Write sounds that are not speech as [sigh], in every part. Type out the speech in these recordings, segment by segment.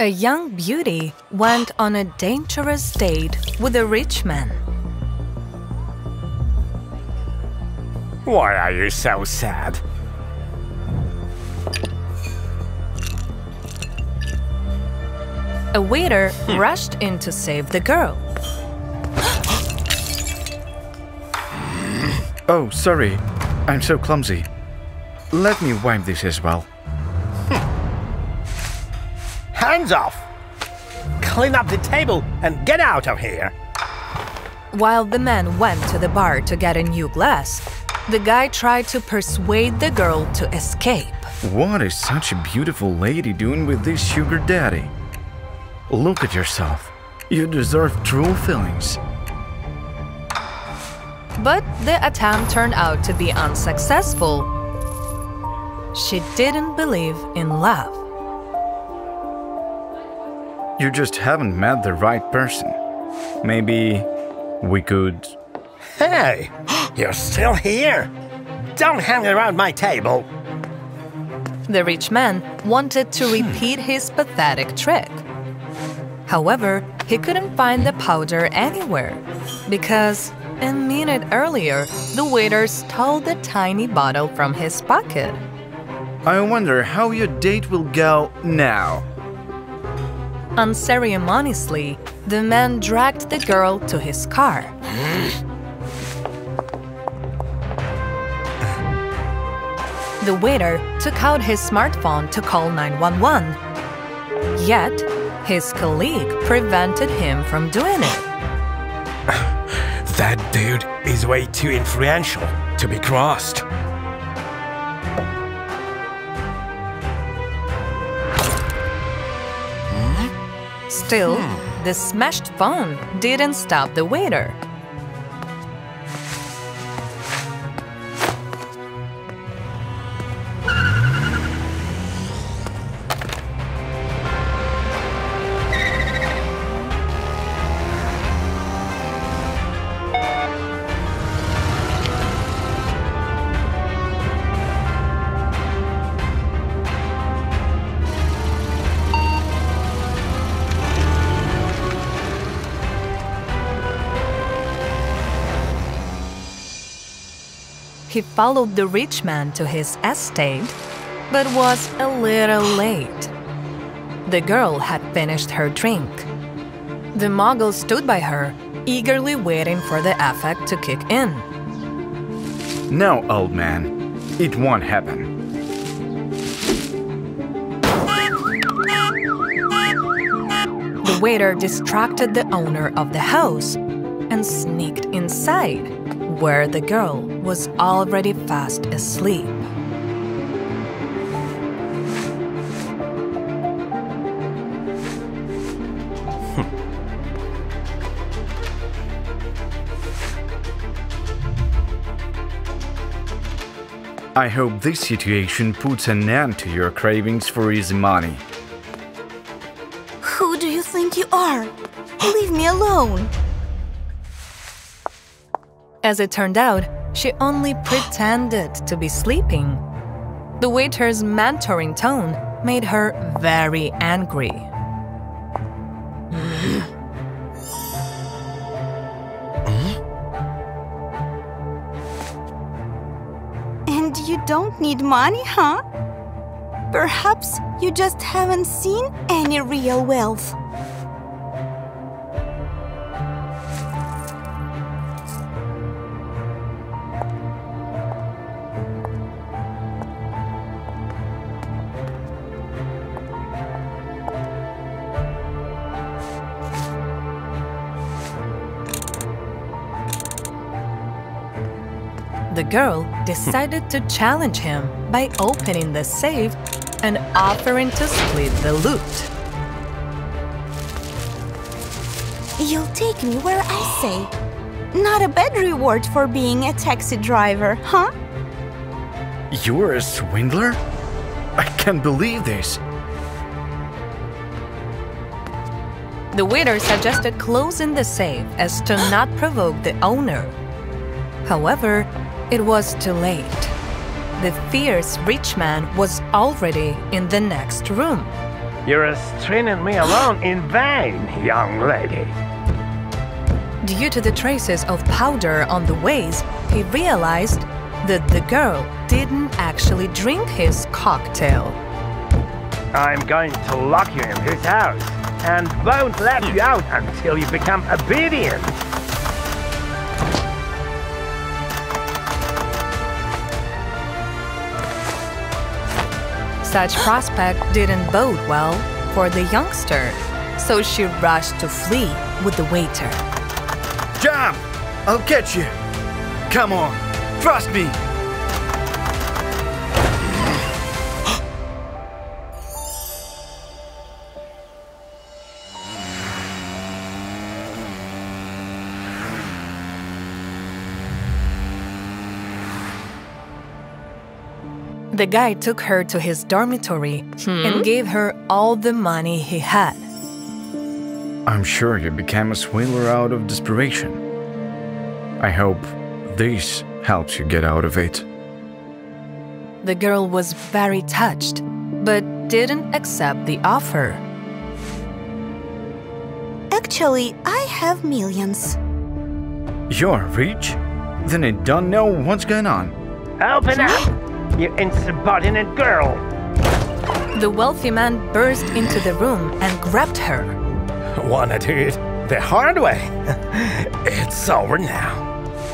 A young beauty went on a dangerous date with a rich man. Why are you so sad? A waiter rushed in to save the girl. [gasps] Oh, sorry. I'm so clumsy. Let me wipe this as well. Hands off! Clean up the table and get out of here! While the man went to the bar to get a new glass, the guy tried to persuade the girl to escape. What is such a beautiful lady doing with this sugar daddy? Look at yourself. You deserve true feelings. But the attempt turned out to be unsuccessful. She didn't believe in love. You just haven't met the right person. Maybe we could. Hey! [gasps] You're still here? Don't hang around my table! The rich man wanted to hmm. repeat his pathetic trick. However, he couldn't find the powder anywhere because a minute earlier, the waiter stole the tiny bottle from his pocket. I wonder how your date will go now. Unceremoniously, the man dragged the girl to his car. The waiter took out his smartphone to call 911. Yet, his colleague prevented him from doing it. [sighs] That dude is way too influential to be crossed. Still, hmm. the smashed phone didn't stop the waiter. He followed the rich man to his estate, but was a little late. The girl had finished her drink. The mogul stood by her, eagerly waiting for the effect to kick in. No, old man. It won't happen. The waiter distracted the owner of the house and sneaked inside, where the girl was already fast asleep. I hope this situation puts an end to your cravings for easy money. Who do you think you are? Leave me alone. As it turned out, she only pretended to be sleeping. The waiter's mentoring tone made her very angry. And you don't need money, huh? Perhaps you just haven't seen any real wealth. The girl decided to challenge him by opening the safe and offering to split the loot. You'll take me where I say. Not a bad reward for being a taxi driver, huh? You're a swindler? I can't believe this. The waiter suggested closing the safe as to not provoke the owner. However, it was too late. The fierce rich man was already in the next room. You're stringing me along in vain, young lady. Due to the traces of powder on the waist, he realized that the girl didn't actually drink his cocktail. I'm going to lock you in this house and won't let you out until you become obedient. Such prospect didn't bode well for the youngster, so she rushed to flee with the waiter. Jump! I'll catch you. Come on, trust me. The guy took her to his dormitory and hmm? gave her all the money he had. I'm sure you became a swindler out of desperation. I hope this helps you get out of it. The girl was very touched, but didn't accept the offer. Actually, I have millions. You're rich? Then I don't know what's going on. Open up, you insubordinate girl. The wealthy man burst into the room and grabbed her. Wanna do it the hard way? [laughs] it's over now.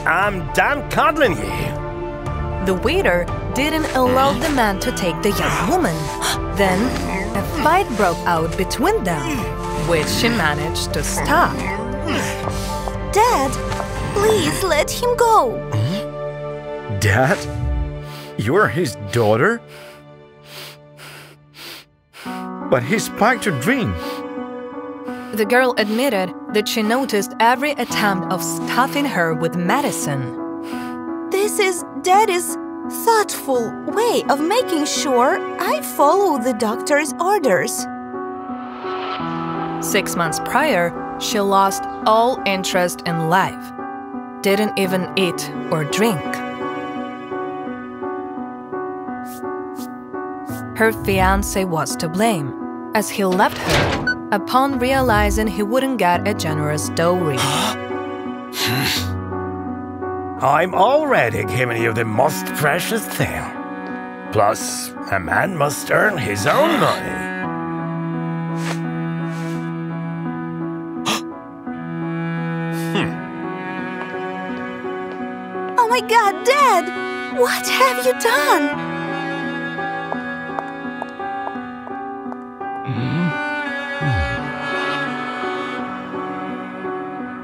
I'm done coddling you. The waiter didn't allow hmm? the man to take the young woman. Then a fight broke out between them, which she managed to stop. Dad, please let him go. Hmm? Dad? You're his daughter? But he spiked her drink. The girl admitted that she noticed every attempt of stuffing her with medicine. This is Daddy's thoughtful way of making sure I follow the doctor's orders. Six months prior, she lost all interest in life, didn't even eat or drink. Her fiance was to blame, as he left her upon realizing he wouldn't get a generous dowry. [gasps] Hmm. I'm already giving you the most precious thing. Plus, a man must earn his own money. [gasps] Oh my god, Dad! What have you done?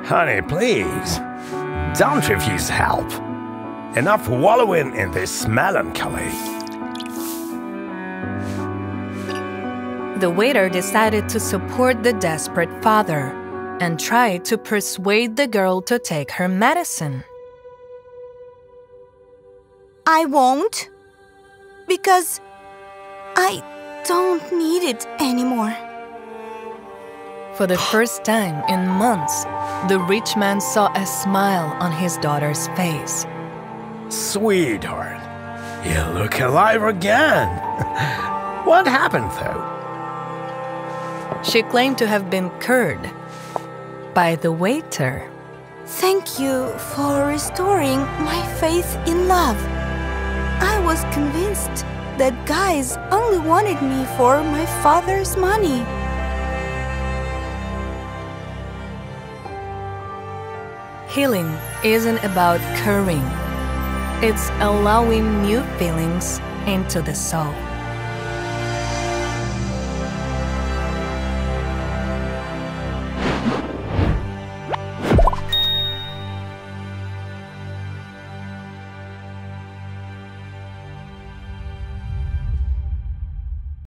Honey, please, don't refuse help. Enough wallowing in this melancholy. The waiter decided to support the desperate father and tried to persuade the girl to take her medicine. I won't. Because I don't need it anymore. For the first time in months, the rich man saw a smile on his daughter's face. Sweetheart, you look alive again. [laughs] what happened, though? She claimed to have been cured by the waiter. Thank you for restoring my faith in love. I was convinced that guys only wanted me for my father's money. Healing isn't about curing, it's allowing new feelings into the soul.